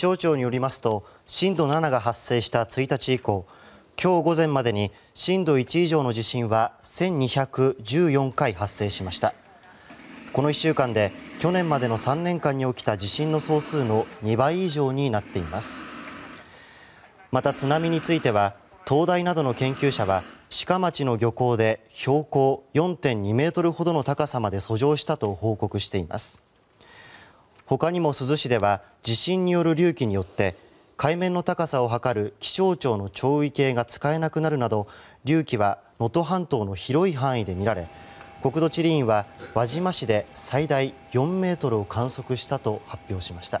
気象庁によりますと震度7が発生した1日以降今日午前までに震度1以上の地震は1214回発生しました。この1週間で去年までの3年間に起きた地震の総数の2倍以上になっています。また津波については東大などの研究者は鹿町の漁港で標高4.2メートルほどの高さまで遡上したと報告しています。他にも珠洲市では地震による隆起によって海面の高さを測る気象庁の潮位計が使えなくなるなど隆起は能登半島の広い範囲で見られ国土地理院は輪島市で最大4メートルを観測したと発表しました。